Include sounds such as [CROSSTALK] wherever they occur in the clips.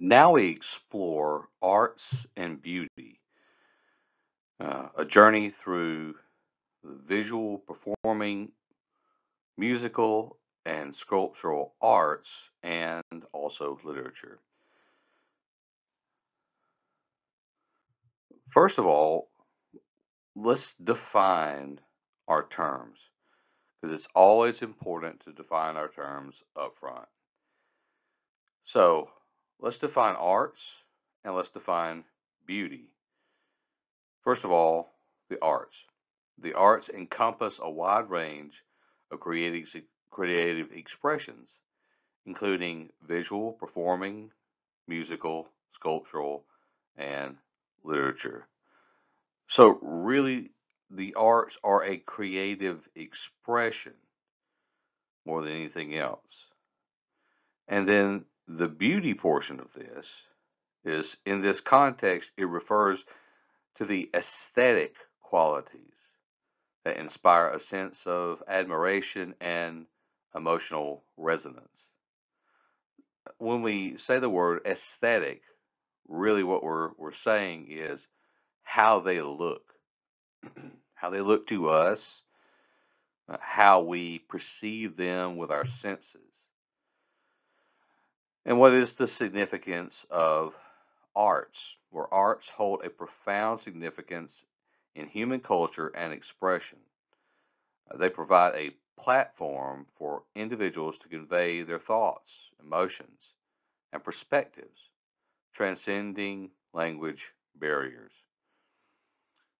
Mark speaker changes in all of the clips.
Speaker 1: Now we explore arts and beauty, uh, a journey through the visual, performing, musical, and sculptural arts, and also literature. First of all, let's define our terms because it's always important to define our terms up front. So let's define arts and let's define beauty. First of all, the arts. The arts encompass a wide range of creative, creative expressions, including visual, performing, musical, sculptural, and literature. So really, the arts are a creative expression more than anything else. And then the beauty portion of this is in this context, it refers to the aesthetic qualities that inspire a sense of admiration and emotional resonance. When we say the word aesthetic, really what we're, we're saying is how they look, [CLEARS THROAT] how they look to us, uh, how we perceive them with our senses. And what is the significance of arts? Where arts hold a profound significance in human culture and expression. Uh, they provide a platform for individuals to convey their thoughts, emotions, and perspectives, transcending language barriers.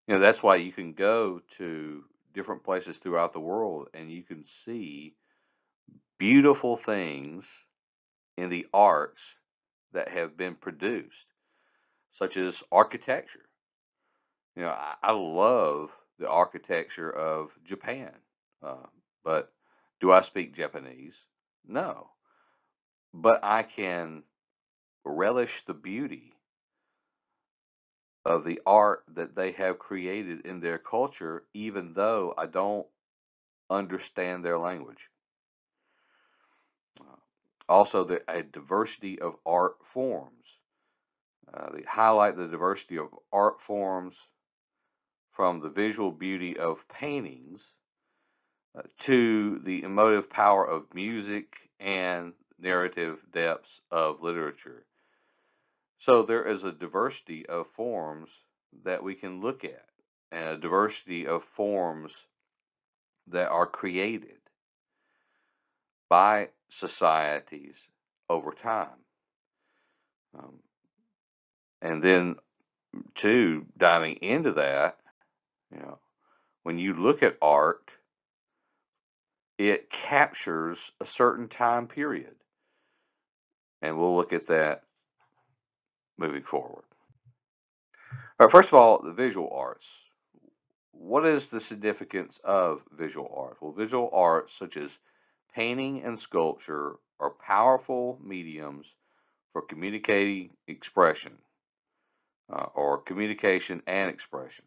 Speaker 1: You know, that's why you can go to different places throughout the world and you can see beautiful things in the arts that have been produced, such as architecture. You know, I, I love the architecture of Japan, uh, but do I speak Japanese? No. But I can relish the beauty of the art that they have created in their culture, even though I don't understand their language. Also, the, a diversity of art forms. Uh, they highlight the diversity of art forms from the visual beauty of paintings uh, to the emotive power of music and narrative depths of literature. So there is a diversity of forms that we can look at and a diversity of forms that are created by societies over time. Um, and then, two, diving into that, you know, when you look at art, it captures a certain time period. And we'll look at that moving forward. All right, first of all, the visual arts. What is the significance of visual art? Well, visual arts such as painting and sculpture are powerful mediums for communicating expression uh, or communication and expression.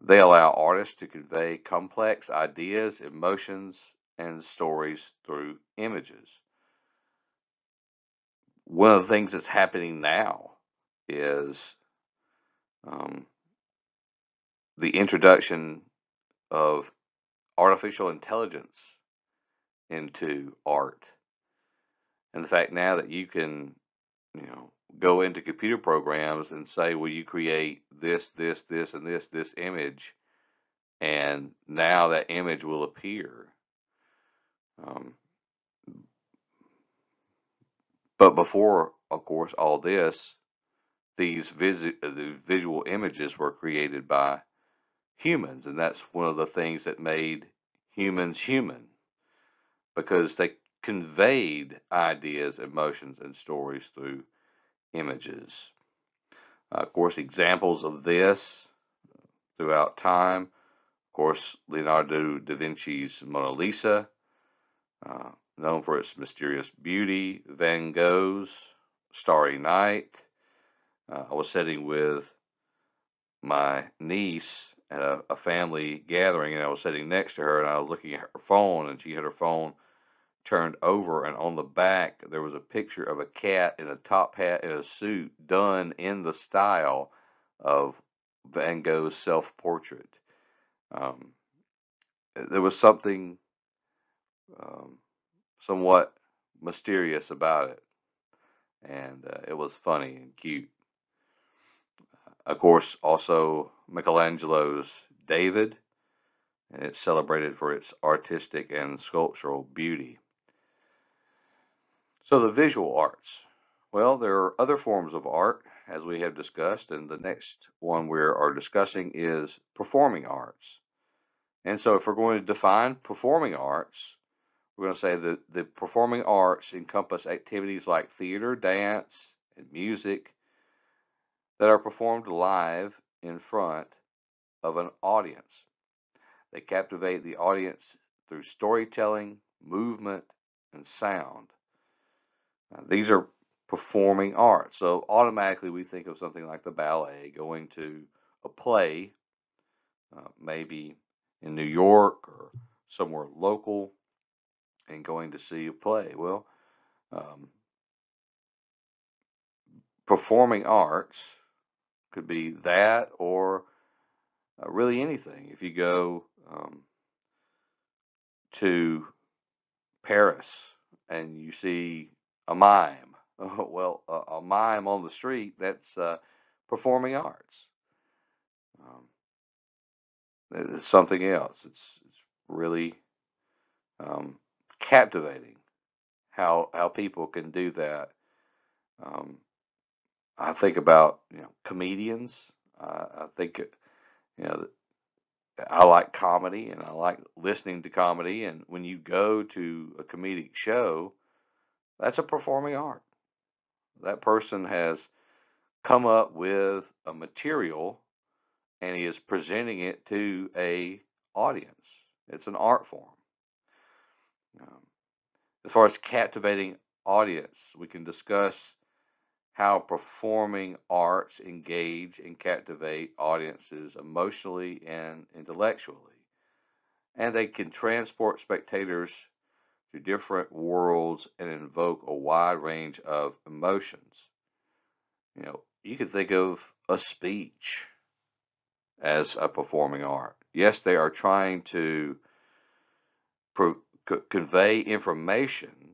Speaker 1: They allow artists to convey complex ideas, emotions, and stories through images one of the things that's happening now is um, the introduction of artificial intelligence into art. And the fact now that you can you know go into computer programs and say will you create this this this and this this image and now that image will appear um, but before, of course, all this, these visi- the visual images were created by humans, and that's one of the things that made humans human because they conveyed ideas, emotions, and stories through images. Uh, of course, examples of this throughout time, of course, Leonardo da Vinci's Mona Lisa, uh, known for its mysterious beauty, Van Gogh's Starry Night. Uh, I was sitting with my niece at a, a, family gathering, and I was sitting next to her, and I was looking at her phone, and she had her phone turned over, and on the back there was a picture of a cat in a top hat and a suit done in the style of Van Gogh's self portrait. Um, there was something um, somewhat mysterious about it, and uh, it was funny and cute. Of course, also Michelangelo's David, and it's celebrated for its artistic and sculptural beauty. So, the visual arts. Well, there are other forms of art, as we have discussed, and the next one we are discussing is performing arts. And so, if we're going to define performing arts, we're going to say that the performing arts encompass activities like theater, dance, and music that are performed live in front of an audience. They captivate the audience through storytelling, movement, and sound. Now, these are performing arts. So automatically we think of something like the ballet, going to a play, uh, maybe in New York or somewhere local, and going to see a play. Well, um, performing arts could be that or uh, really anything. If you go um, to Paris and you see a mime, [LAUGHS] well, a, a mime on the street, that's uh, performing arts. Um, it's something else. It's, it's really um, captivating how how people can do that. Um, I think about you know comedians. Uh, I think you know I like comedy and I like listening to comedy. And when you go to a comedic show, that's a performing art. That person has come up with a material and he is presenting it to a audience. It's an art form. Um, as far as captivating audience, we can discuss how performing arts engage and captivate audiences emotionally and intellectually. And they can transport spectators to different worlds and invoke a wide range of emotions. You know, you could think of a speech as a performing art. Yes, they are trying to pro- convey information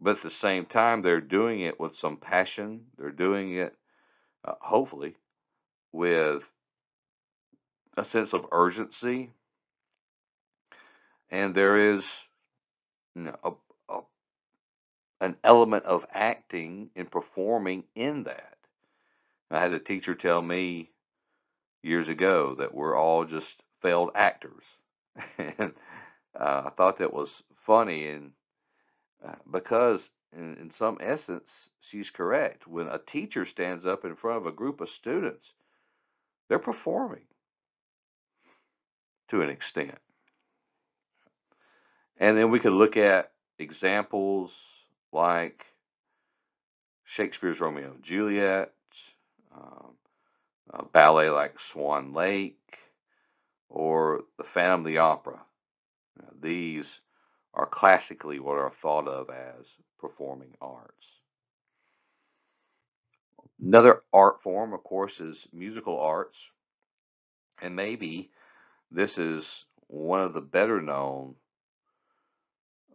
Speaker 1: but at the same time, they're doing it with some passion. They're doing it, uh, hopefully, with a sense of urgency. And there is a, a, an element of acting and performing in that. I had a teacher tell me years ago that we're all just failed actors. [LAUGHS] and uh, I thought that was funny and uh, because in, in some essence, she's correct. When a teacher stands up in front of a group of students, they're performing to an extent. And then we could look at examples like Shakespeare's Romeo and Juliet, um, a ballet like Swan Lake, or the Phantom of the Opera. Now, these are classically what are thought of as performing arts. Another art form, of course, is musical arts. And maybe this is one of the better known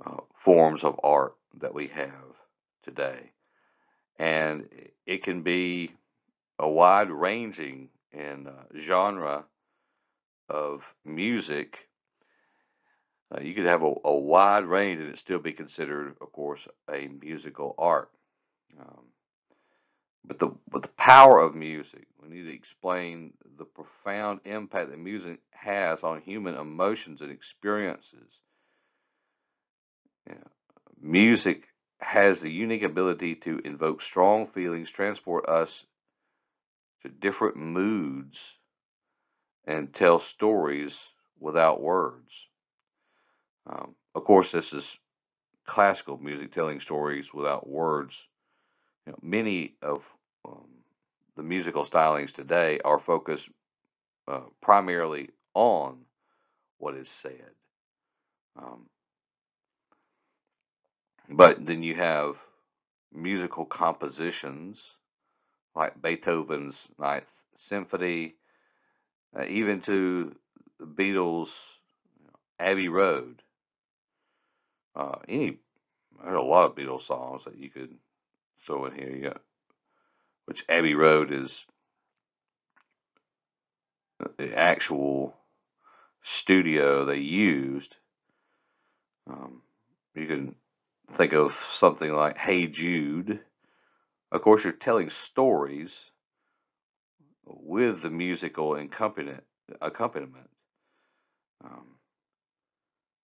Speaker 1: uh, forms of art that we have today. And it can be a wide ranging in uh, genre of music uh, you could have a, a, wide range and it still be considered, of course, a musical art. Um, but the but the power of music, we need to explain the profound impact that music has on human emotions and experiences. Music has the unique ability to invoke strong feelings, transport us to different moods, and tell stories without words. Um, of course, this is classical music telling stories without words. You know, many of um, the musical stylings today are focused uh, primarily on what is said. Um, But then you have musical compositions like Beethoven's Ninth Symphony, uh, even to the Beatles' Abbey Road. Uh, any there's a lot of Beatles songs that you could throw in here. Got which Abbey Road is the actual studio they used. Um, you can think of something like Hey Jude. Of course, you're telling stories with the musical accompaniment. accompaniment. Um,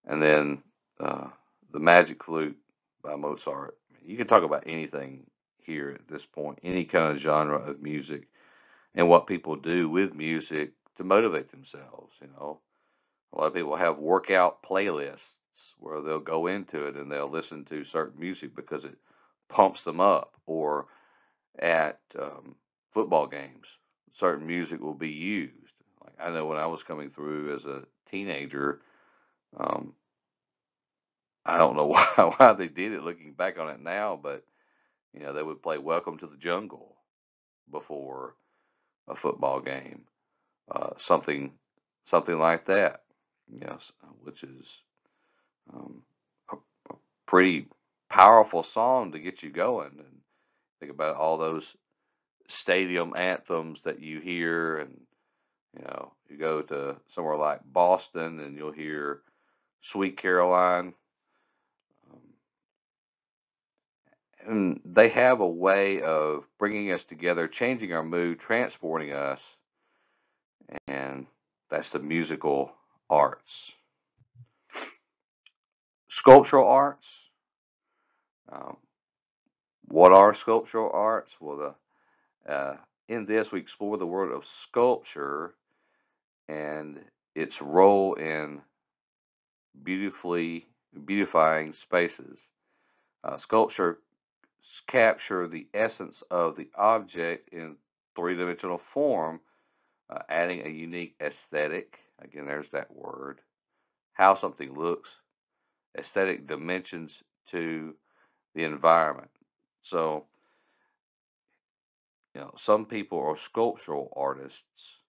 Speaker 1: and then uh, the Magic Flute by Mozart. You can talk about anything here at this point, any kind of genre of music, and what people do with music to motivate themselves. You know, a lot of people have workout playlists where they'll go into it and they'll listen to certain music because it pumps them up, or at um, football games, certain music will be used. Like I know when I was coming through as a teenager, um, I don't know [LAUGHS] why why they did it. Looking back on it now, but you know they would play "Welcome to the Jungle" before a football game, uh, something something like that. Yes, which is um, a, a pretty powerful song to get you going. And think about all those stadium anthems that you hear, and you know you go to somewhere like Boston and you'll hear "Sweet Caroline." Um, and they have a way of bringing us together, changing our mood, transporting us, and that's the musical arts. Sculptural arts. Um, what are sculptural arts? Well, the, uh, in this we explore the world of sculpture and its role in beautifully beautifying spaces. Uh, sculpture capture the essence of the object in three-dimensional form, uh, adding a unique aesthetic. Again, there's that word. How something looks, aesthetic dimensions to the environment. So, you know, some people are sculptural artists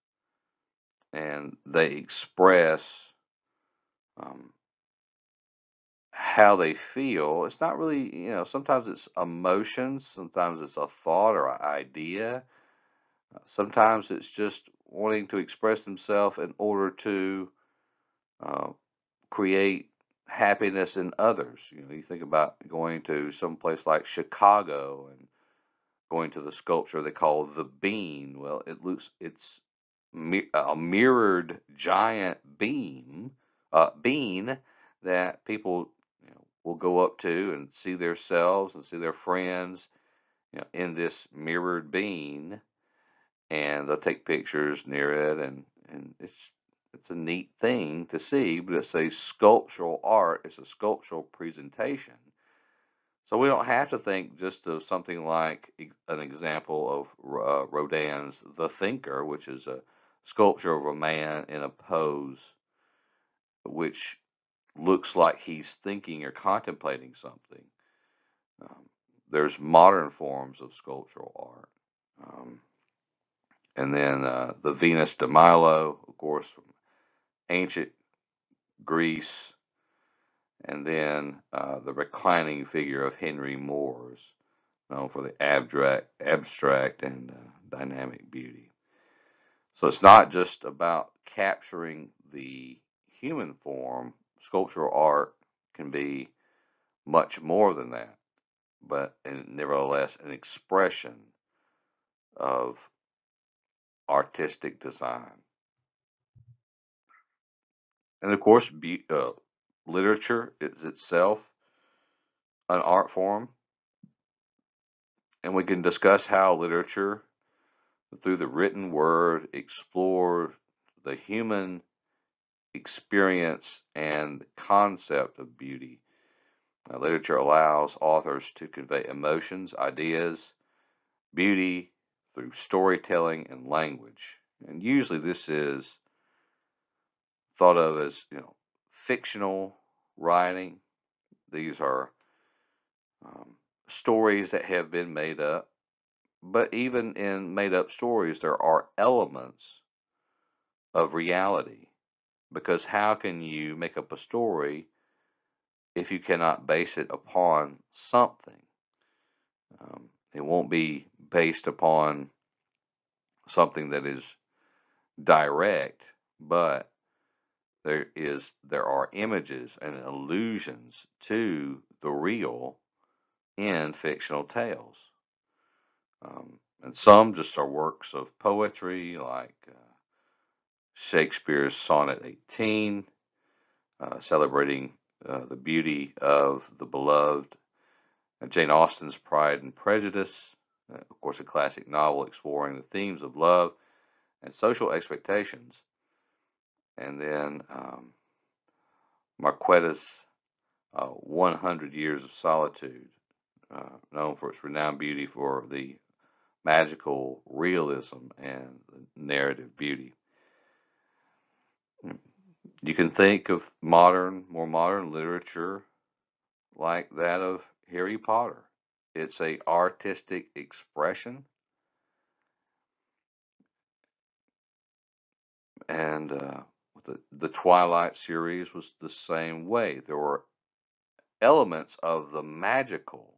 Speaker 1: and they express um, how they feel. It's not really, you know, sometimes it's emotions, sometimes it's a thought or an idea, sometimes it's just wanting to express themselves in order to uh, create happiness in others. You know, you think about going to some place like Chicago and going to the sculpture they call the bean. Well, it looks it's a mirrored giant beam, uh, bean that people you know, will go up to and see themselves and see their friends you know, in this mirrored bean, and they'll take pictures near it, and and it's it's a neat thing to see, but it's a sculptural art. It's a sculptural presentation. So we don't have to think just of something like an example of uh, Rodin's The Thinker, which is a sculpture of a man in a pose which looks like he's thinking or contemplating something. Um, there's modern forms of sculptural art. Um, and then uh, the Venus de Milo, of course, from ancient Greece. And then uh, the reclining figure of Henry Moores, known for the abstract, abstract and uh, dynamic beauty. So it's not just about capturing the human form. Sculptural art can be much more than that, but nevertheless an expression of artistic design. And of course, be, uh, literature is itself an art form. And we can discuss how literature through the written word explore the human experience and concept of beauty. Now, literature allows authors to convey emotions, ideas, beauty through storytelling and language. And usually this is thought of as, you know, fictional writing. These are um, stories that have been made up. But even in made up stories, there are elements of reality. Because how can you make up a story if you cannot base it upon something? Um, it won't be based upon something that is direct, but there is there are images and allusions to the real in fictional tales. Um, and some just are works of poetry, like uh, Shakespeare's Sonnet 18, uh, celebrating uh, the beauty of the beloved. Uh, Jane Austen's Pride and Prejudice, uh, of course, a classic novel exploring the themes of love and social expectations. And then um, Marquez's uh, 100 Years of Solitude, uh, known for its renowned beauty for the magical realism and narrative beauty. You can think of modern, more modern literature like that of Harry Potter. It's a artistic expression, and uh, the Twilight series was the same way. There were elements of the magical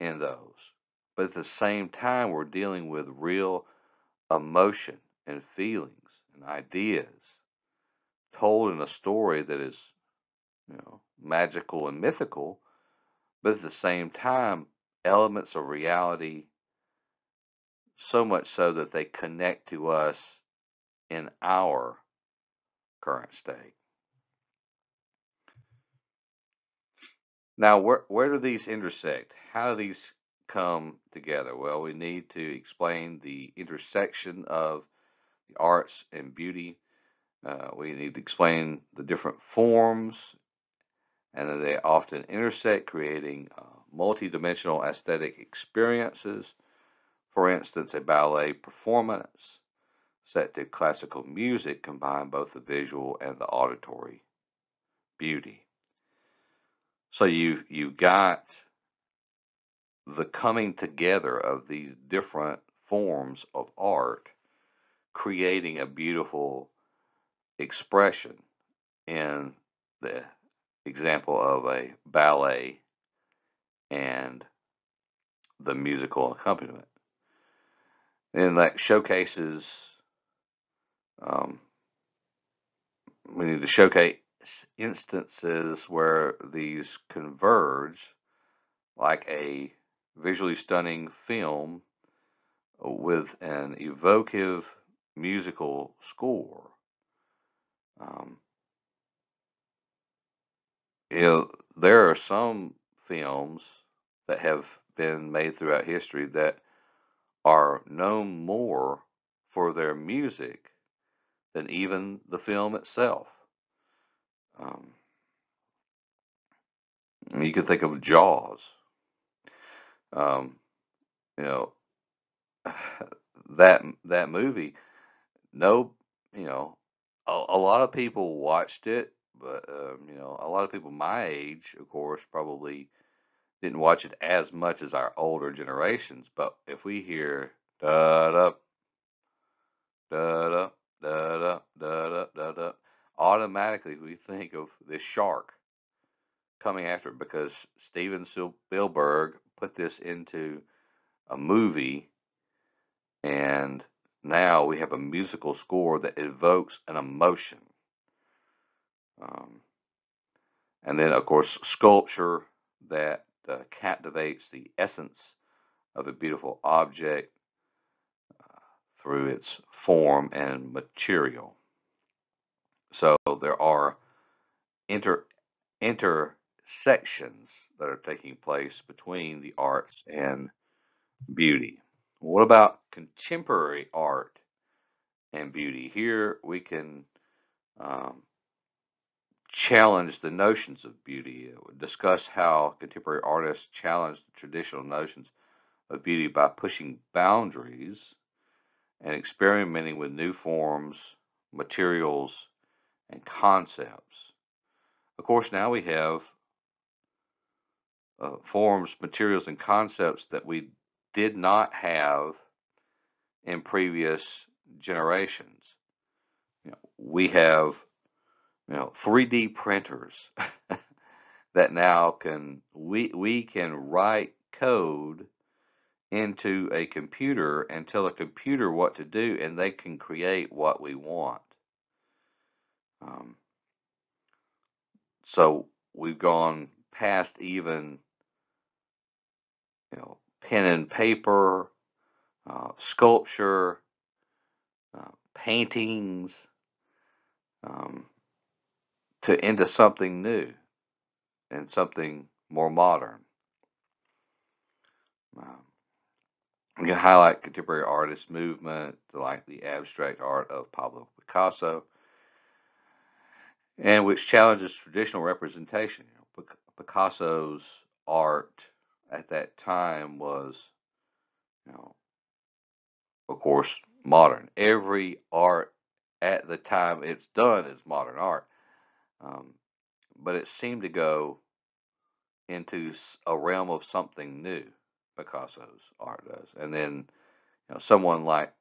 Speaker 1: in those, but at the same time, we're dealing with real emotion and feelings and ideas told in a story that is, you know, magical and mythical, but at the same time, elements of reality so much so that they connect to us in our current state. Now, where, where do these intersect? How do these come together? Well, we need to explain the intersection of the arts and beauty. Uh, we need to explain the different forms and that they often intersect, creating uh, multi-dimensional aesthetic experiences. For instance, a ballet performance set to classical music combine both the visual and the auditory beauty. So you've you've got the coming together of these different forms of art, creating a beautiful expression in the example of a ballet and the musical accompaniment. And that showcases, um, we need to showcase instances where these converge, like a visually stunning film with an evocative musical score. Um, you know, there are some films that have been made throughout history that are known more for their music than even the film itself. Um, you could think of Jaws. Um, you know, [SIGHS] that that movie. No, you know, a, a lot of people watched it, but um, you know, a lot of people my age, of course, probably didn't watch it as much as our older generations. But if we hear da da da da da da da da da, da. automatically we think of this shark coming after it because Steven Spielberg put this into a movie and now we have a musical score that evokes an emotion. Um, and then, of course, sculpture that uh, captivates the essence of a beautiful object through its form and material. So there are inter intersections that are taking place between the arts and beauty. What about contemporary art and beauty? Here we can um, challenge the notions of beauty, discuss how contemporary artists challenge the traditional notions of beauty by pushing boundaries and experimenting with new forms, materials, and concepts. Of course, now we have uh, forms, materials, and concepts that we did not have in previous generations. You know, we have you know 3D printers [LAUGHS] that now can we we can write code into a computer and tell a computer what to do and they can create what we want. Um, so we've gone past even you know pen and paper, uh, sculpture, uh, paintings, um, to into something new and something more modern. Um, I'm going to highlight contemporary artist movement, like the abstract art of Pablo Picasso, and which challenges traditional representation. Picasso's art at that time was, you know, of course, modern. Every art at the time it's done is modern art. Um, but it seemed to go into a realm of something new. Picasso's art does, and then you know someone like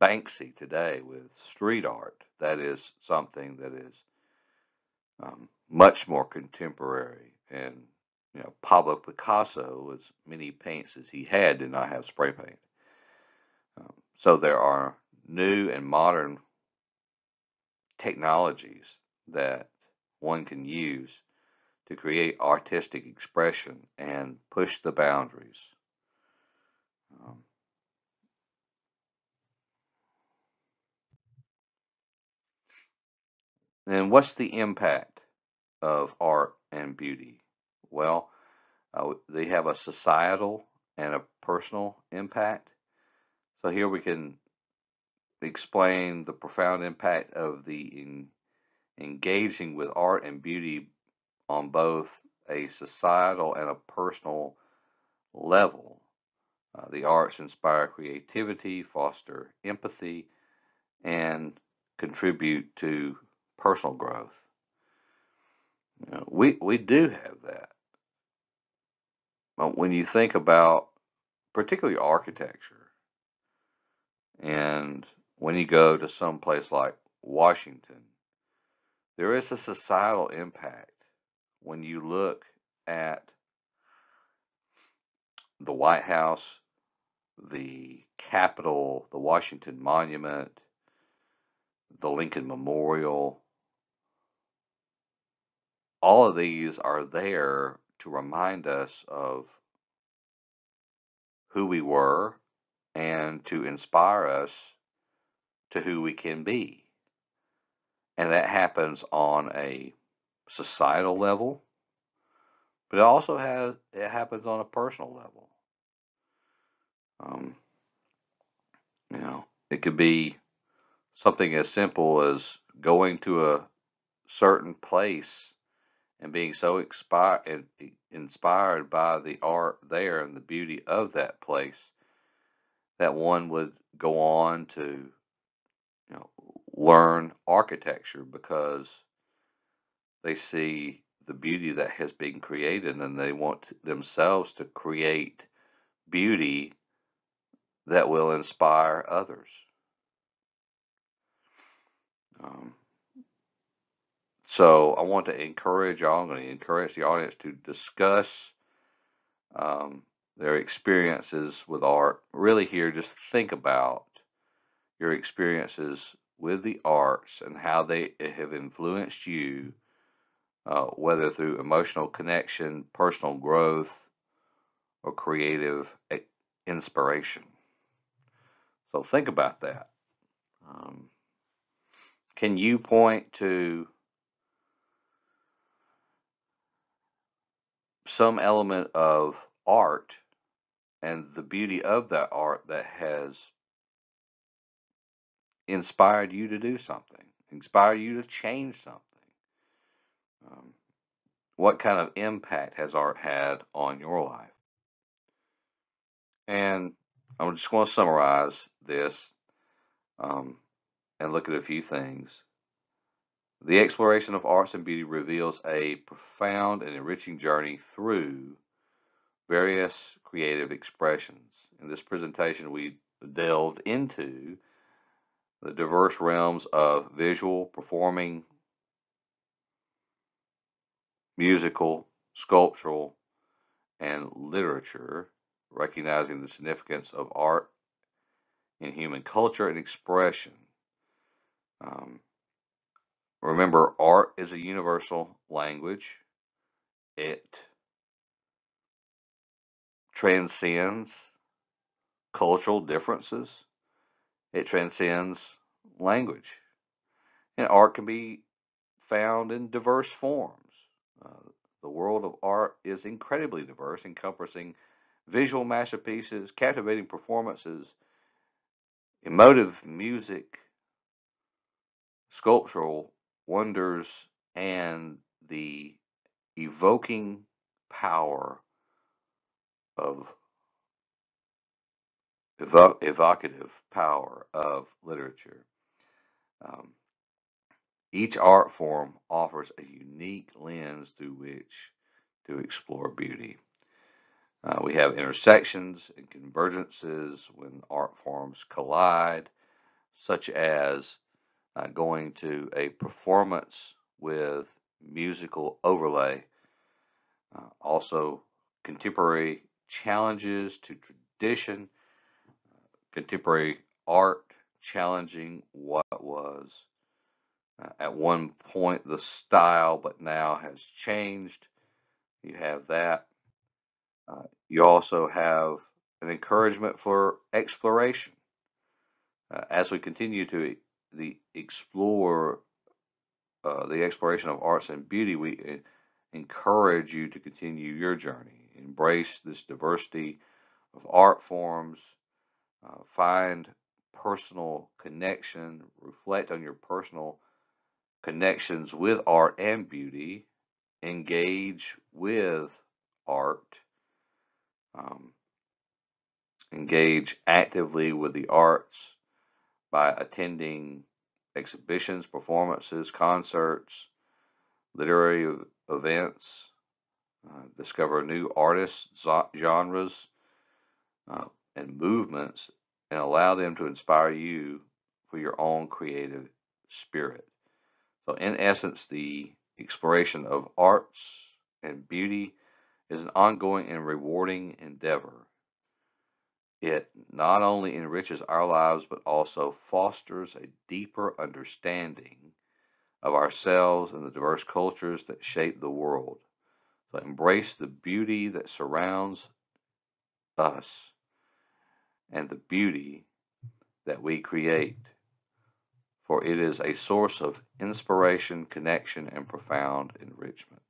Speaker 1: Banksy today with street art that is something that is um, much more contemporary. And you know Pablo Picasso, as many paints as he had, did not have spray paint. Um, so there are new and modern technologies that one can use to create artistic expression and push the boundaries. Um, and what's the impact of art and beauty? Well, uh, they have a societal and a personal impact. So here we can explain the profound impact of the in, engaging with art and beauty on both a societal and a personal level. Uh, the arts inspire creativity, foster empathy, and contribute to personal growth. We we do have that. But when you think about particularly architecture, and when you go to some place like Washington, there is a societal impact when you look at the White House, the Capitol, the Washington Monument, the Lincoln Memorial, all of these are there to remind us of who we were and to inspire us to who we can be. And that happens on a societal level, but it also has it happens on a personal level. Um, you know, it could be something as simple as going to a certain place and being so inspired inspired by the art there and the beauty of that place that one would go on to you know learn architecture because they see the beauty that has been created and they want themselves to create beauty that will inspire others. Um, so I want to encourage y'all, I'm going to encourage the audience to discuss um, their experiences with art. Really, here, just think about your experiences with the arts and how they have influenced you uh, whether through emotional connection, personal growth, or creative inspiration. So think about that. Um, can you point to some element of art and the beauty of that art that has inspired you to do something, inspired you to change something? Um, what kind of impact has art had on your life? And I'm just going to summarize this um, and look at a few things. The exploration of arts and beauty reveals a profound and enriching journey through various creative expressions. In this presentation, we delved into the diverse realms of visual, performing, musical, sculptural, and literature, recognizing the significance of art in human culture and expression. Um, remember, art is a universal language. It transcends cultural differences. It transcends language. And art can be found in diverse forms. Uh, the world of art is incredibly diverse, encompassing visual masterpieces, captivating performances, emotive music, sculptural wonders, and the evoking power of evo evocative power of literature. Um, each art form offers a unique lens through which to explore beauty. Uh, we have intersections and convergences when art forms collide, such as uh, going to a performance with musical overlay. Uh, also, contemporary challenges to tradition, contemporary art challenging what was uh, at one point the style, but now has changed. You have that. Uh, you also have an encouragement for exploration. Uh, as we continue to the explore uh, the exploration of arts and beauty, we uh, encourage you to continue your journey. Embrace this diversity of art forms. Uh, find personal connection. Reflect on your personal connections with art and beauty. Engage with art. Um, engage actively with the arts by attending exhibitions, performances, concerts, literary events, uh, discover new artists, genres, uh, and movements, and allow them to inspire you for your own creative spirit. So, in essence, the exploration of arts and beauty is an ongoing and rewarding endeavor. It not only enriches our lives, but also fosters a deeper understanding of ourselves and the diverse cultures that shape the world. So embrace the beauty that surrounds us and the beauty that we create, for it is a source of inspiration, connection, and profound enrichment.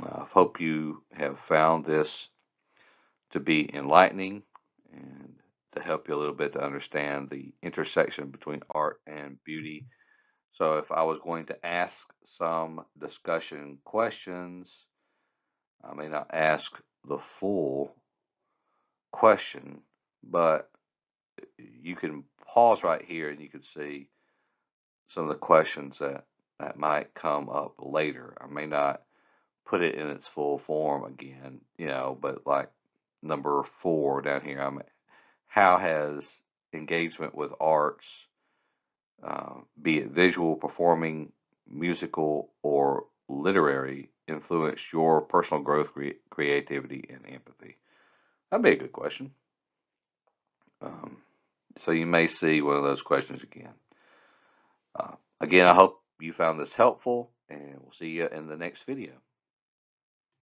Speaker 1: I hope you have found this to be enlightening and to help you a little bit to understand the intersection between art and beauty. So if I was going to ask some discussion questions, I may not ask the full question, but you can pause right here and you can see some of the questions that, that might come up later. I may not put it in its full form again, you know, but like number four down here, I'm how has engagement with arts, uh, be it visual, performing, musical, or literary, influenced your personal growth, cre- creativity, and empathy? That'd be a good question. Um, so you may see one of those questions again. Uh, again, I hope you found this helpful, and we'll see you in the next video.